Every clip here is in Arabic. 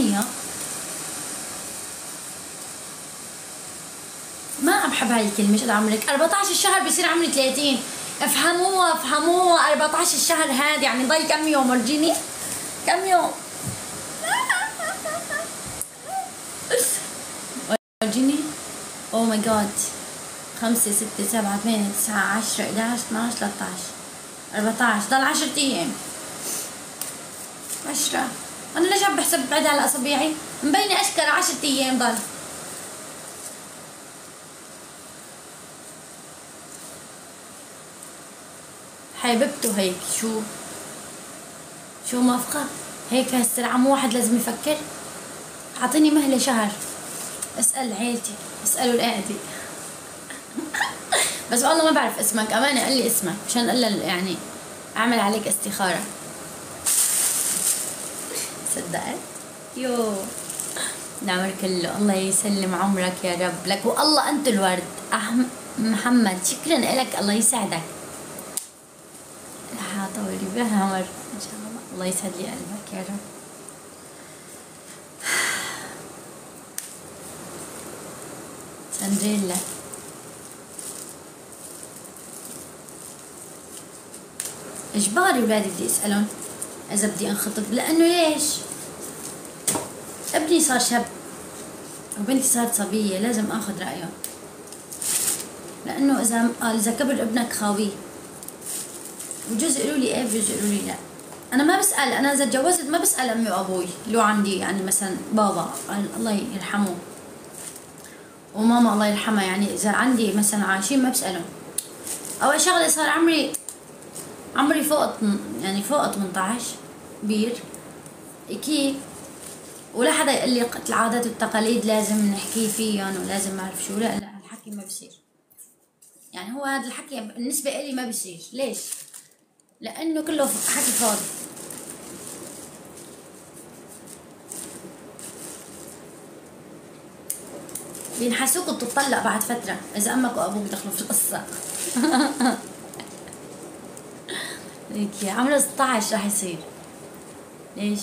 اياه ما بحب هاي الكلمة شو عمرك 14 الشهر بصير عمري 30 افهموها افهموها. 14 الشهر هذا يعني ضل كم يوم ورجيني. كم يوم؟ ورجيني؟ أو ماي جاد خمسة ستة سبعة ثمانية تسعة عشرة 11 12 13 14 ضل 10 أيام. 10 أنا ليش عم بحسب بعد على اصابعي مبينة أشكر 10 أيام ضل. حبيبته هيك شو؟ شو موافقة؟ هيك هالسرعة مو واحد لازم يفكر. أعطيني مهلة شهر. اسأل عيلتي اسألوا القاعدة بس والله ما بعرف اسمك أمانة قال لي اسمك مشان أقول يعني أعمل عليك استخارة. صدقت يو. العمر كله الله يسلم عمرك يا رب. لك والله أنت الورد. أحم محمد شكرا لك الله يسعدك. طولي بها عمر. إن شاء الله. الله يسعد لي قلبك يا رب. سندريلا. اجباري ولادي بدي أسألهم؟ إذا بدي أنخطب. لأنه ليش ابني صار شاب وبنتي صارت صبية لازم آخذ رايهم لأنه إذا إذا كبر ابنك خاويه بجوز يقولوا لي إيه بجوز يقولوا لي لا. أنا ما بسأل أنا إذا تجوزت ما بسأل أمي وأبوي لو عندي يعني مثلا بابا الله يرحمه. وماما الله يرحمها يعني إذا عندي مثلا عايشين ما بسألهم. أول شغلة صار عمري عمري فوق يعني فوق 18 كبير. كيف ولا حدا يقول لي العادات والتقاليد لازم نحكي فيهم ولازم ما اعرف شو. لا لا الحكي ما بصير يعني هو هذا الحكي بالنسبة لي ما بصير ليش؟ لأنه كله حكي فاضي. بينحسوك بتطلق بعد فترة. إذا أمك وأبوك دخلوا في القصة. هيك عمره 16 رح يصير. ليش؟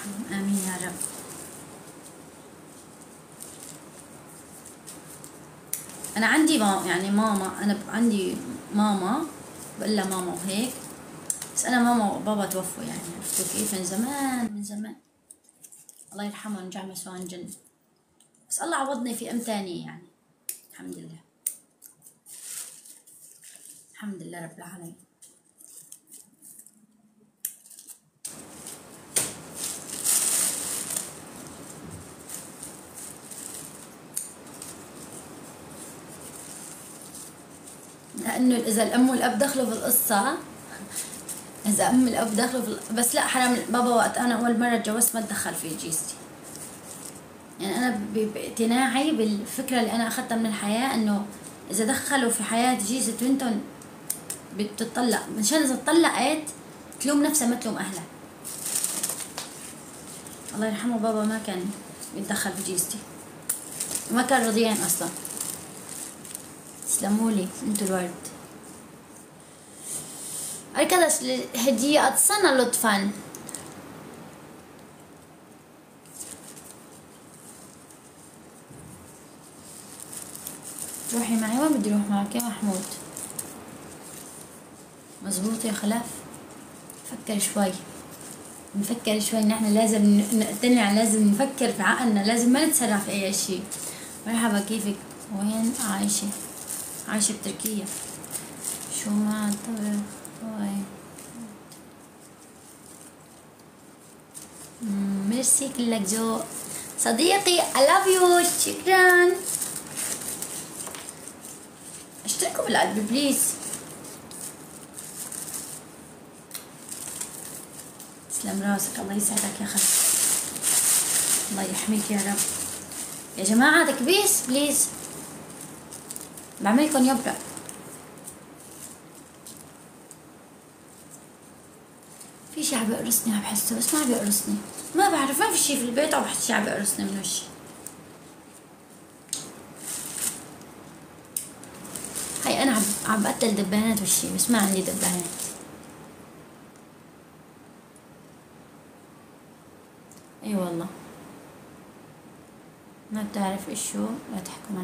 يرحمه آمين يا رب. أنا عندي ماما يعني ماما أنا عندي ماما بقول لها ماما وهيك. بس أنا ماما وبابا توفوا يعني عرفتوا كيف؟ من زمان من زمان. الله يرحمهم جعل مسوان جنة بس الله عوضني في أم تانية يعني. الحمد لله. الحمد لله رب العالمين. لأنه إذا الأم والأب دخلوا في القصة إذا أم الاب دخلوا في بس لا حرام بابا وقت أنا أول مرة تجوزت ما تدخل في جيزتي. يعني أنا باقتناعي بالفكرة اللي أنا أخذتها من الحياة إنه إذا دخلوا في حياة جيزة بنتهم بتطلق مشان إذا طلقت تلوم نفسها ما تلوم أهلها. الله يرحمه بابا ما كان يتدخل في جيزتي. ما كان رضيان أصلا. تسلموا لي. أنتوا الورد arkadaş hediye atsana lütfen روحي معي. وين بدي أروح معك يا محمود؟ مزبوط يا خلاف. فكر شوي. نفكر شوي. ان إحنا لازم نقتنع لازم نفكر في عقلنا. لازم ما نتسرع في أي شيء. مرحبا كيفك؟ وين عايشة؟ عايشة بتركيا شو ما ميرسي كلك جو. صديقي I love you. شكرا. اشتركوا بالقلب please تسلم راسك. الله يسعدك يا خالد الله يحميك يا رب. يا جماعة تكبيس بليز بعمل لكم يبرق في شي عم بيقرصني عم بحسه بس ما عم بيقرصني ما بعرف ما في شي في البيت أو شي عم بيقرصني من وشي هاي أنا عم عم بقتل دبانات وشي بس ما عندي دبانات اي أيوة والله ما بتعرف شو لا تحكم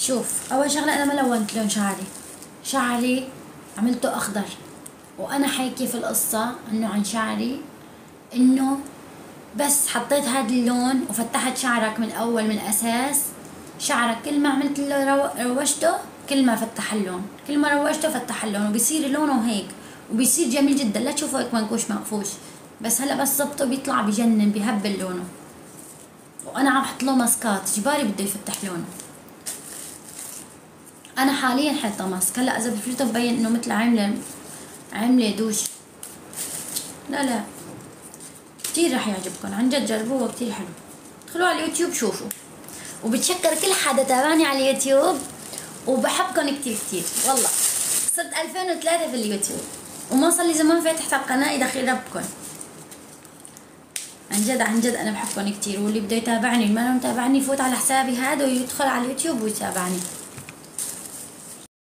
شوف أول شغلة أنا ما لونت لون شعري. شعري عملته أخضر. وأنا حاكي في القصة إنه عن شعري إنه بس حطيت هذا اللون وفتحت شعرك من أول من أساس. شعرك كل ما عملت له رو... روشته كل ما فتح اللون. كل ما روشته فتح اللون وبيصير لونه هيك. وبيصير جميل جدا. لا تشوفه هيك منكوش مقفوش بس هلأ بس ظبطه بيطلع بجنن بيهبل لونه وأنا عم حط له ماسكات إجباري بده يفتح لونه أنا حاليا حاطه ماسك. هلأ إذا بفلته ببين إنه مثل عامله عاملة دوش. لا لا. كتير رح يعجبكم عن جد جربوه كتير حلو. ادخلوا على اليوتيوب شوفوا. وبتشكر كل حدا تابعني على اليوتيوب وبحبكم كتير كتير. والله. صرت 2003 في اليوتيوب. وما صار لي زمان فاتحة القناة دخيل ربكم عن جد عن جد أنا بحبكم كتير. واللي بده يتابعني ما متابعني يفوت على حسابي هذا ويدخل على اليوتيوب ويتابعني.